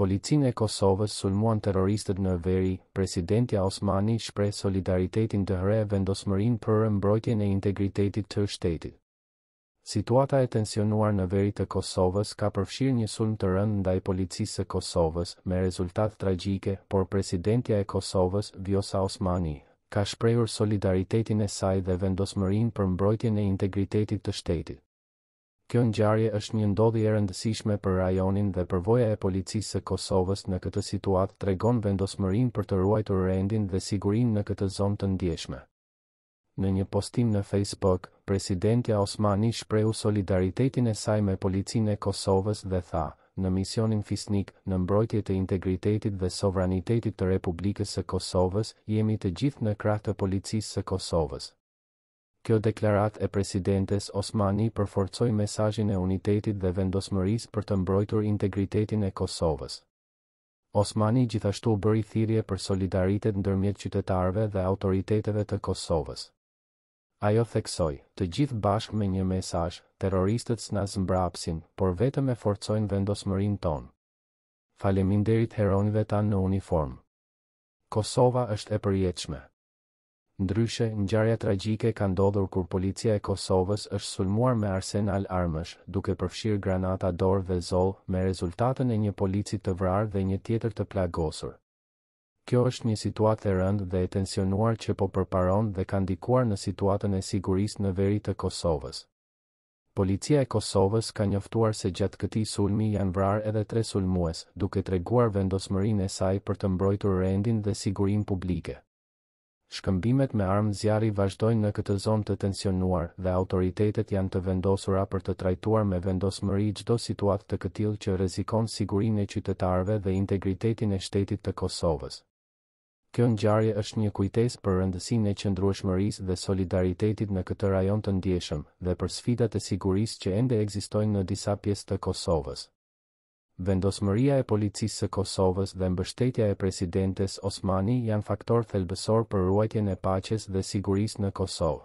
Policinë e Kosovës sulmuan terroristët në veri, presidentja Osmani shpreh solidaritetin dhe vendosmërinë për mbrojtjen e integritetit të shtetit. Situata e tensionuar në veri të Kosovës ka përfshirë një sulm të rëndë ndaj policisë së Kosovës, me rezultate tragjike, por presidentja e Kosovës, Vjosa Osmani, ka shprehur solidaritetin e saj dhe vendosmërinë për mbrojtjen e integritetit të shtetit. Kjo ngjarje është një ndodhi e rëndësishme për rajonin dhe përvoja e Policisë së Kosovës në këtë situatë tregon vendosmërinë për të ruajtur rendin dhe sigurinë në këtë zonë të ndjeshme. Në një postim në Facebook, presidentja Osmani shprehu solidaritetin e saj me Policinë e Kosovës dhe tha, në misionin fisnik në mbrojtje të integritetit dhe sovranitetit të Republikës së Kosovës, jemi të gjithë në krah të Policisë së Kosovës. Kjo deklaratë e presidentes Osmani përforcoi mesazhin e unitetit dhe vendosmërisë për të mbrojtur integritetin e Kosovës. Osmani gjithashtu bëri thirrje për solidaritet ndërmjet qytetarëve dhe autoriteteve të Kosovës. Ajo theksoi, Të gjithë bashkë me një mesazh, terroristët s'na zmbrapsin, por vetëm e forcojnë vendosmërinë tonë. Faleminderit heronjve tanë në uniformë. Kosova është e përjetshme. Ndryshe, ngjarja tragjike ka ndodhur kur Policia e Kosovës është sulmuar me arsenal armësh, duke përfshirë granata dore dhe zolla, me rezultatin e një polici të vrarë dhe një tjetër të plagosur. Kjo është një situatë e rëndë dhe e tensionuar që po përparon dhe ka ndikuar në situatën e sigurisë në veri të Kosovës. Policia e Kosovës ka njoftuar se gjatë këtij sulmi janë vrarë edhe tre sulmues, duke treguar vendosmërinë e saj për të mbrojtur rendin dhe sigurinë publike. Shkëmbimet me armë zjarri vazhdojnë në këtë zonë të tensionuar dhe autoritetet janë të vendosura për të trajtuar me vendosmëri çdo situatë të këtillë që rrezikon sigurinë e qytetarëve dhe integritetin e shtetit të Kosovës. Kjo ngjarje është një kujtesë për rëndësinë e qëndrueshmërisë dhe solidaritetit në këtë rajon të ndjeshëm dhe për sfidat e sigurisë që ende ekzistojnë në disa pjesë të Kosovës. Vendosmëria e Policisë së Kosovës dhe mbështetja e Presidentes Osmani janë faktorë thelbësorë për ruajtjen e paqes dhe sigurisë në Kosovë.